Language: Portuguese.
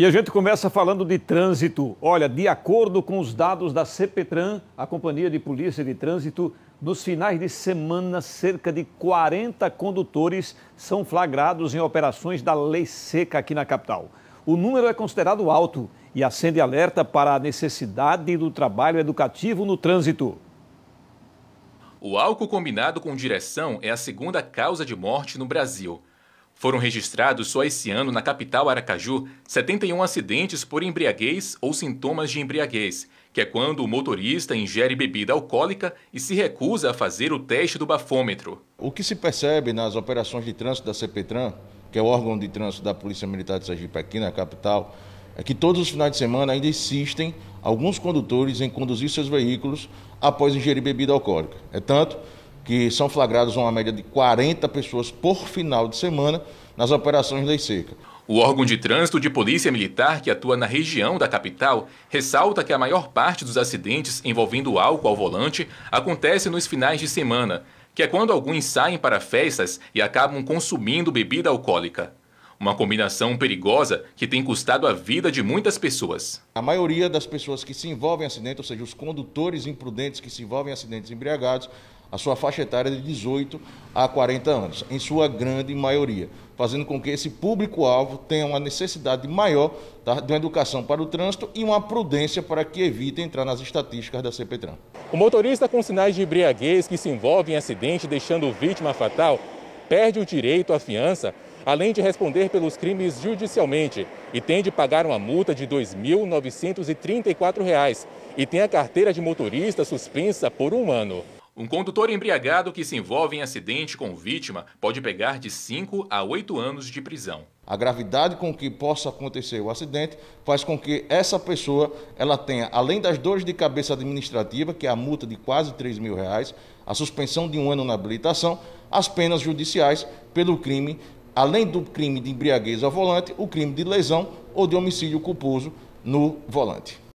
E a gente começa falando de trânsito. Olha, de acordo com os dados da CPTRAN, a Companhia de Polícia de Trânsito, nos finais de semana, cerca de 40 condutores são flagrados em operações da Lei Seca aqui na capital. O número é considerado alto e acende alerta para a necessidade do trabalho educativo no trânsito. O álcool combinado com direção é a segunda causa de morte no Brasil. Foram registrados só esse ano na capital Aracaju 71 acidentes por embriaguez ou sintomas de embriaguez, que é quando o motorista ingere bebida alcoólica e se recusa a fazer o teste do bafômetro. O que se percebe nas operações de trânsito da CPTRAN, que é o órgão de trânsito da Polícia Militar de Sergipe aqui na capital, é que todos os finais de semana ainda insistem alguns condutores em conduzir seus veículos após ingerir bebida alcoólica. É tanto que são flagrados uma média de 40 pessoas por final de semana nas operações Lei Seca. O órgão de trânsito de polícia militar que atua na região da capital ressalta que a maior parte dos acidentes envolvendo álcool ao volante acontece nos finais de semana, que é quando alguns saem para festas e acabam consumindo bebida alcoólica. Uma combinação perigosa que tem custado a vida de muitas pessoas. A maioria das pessoas que se envolvem em acidentes, ou seja, os condutores imprudentes que se envolvem em acidentes embriagados, a sua faixa etária é de 18 a 40 anos, em sua grande maioria, fazendo com que esse público-alvo tenha uma necessidade maior tá, de uma educação para o trânsito e uma prudência para que evite entrar nas estatísticas da CPTRAN. O motorista com sinais de embriaguez que se envolve em acidente deixando vítima fatal perde o direito à fiança além de responder pelos crimes judicialmente e tem de pagar uma multa de R$ 2.934 e tem a carteira de motorista suspensa por um ano. Um condutor embriagado que se envolve em acidente com vítima pode pegar de 5 a 8 anos de prisão. A gravidade com que possa acontecer o acidente faz com que essa pessoa ela tenha, além das dores de cabeça administrativa, que é a multa de quase 3 mil reais, a suspensão de um ano na habilitação, as penas judiciais pelo crime além do crime de embriaguez ao volante, o crime de lesão ou de homicídio culposo no volante.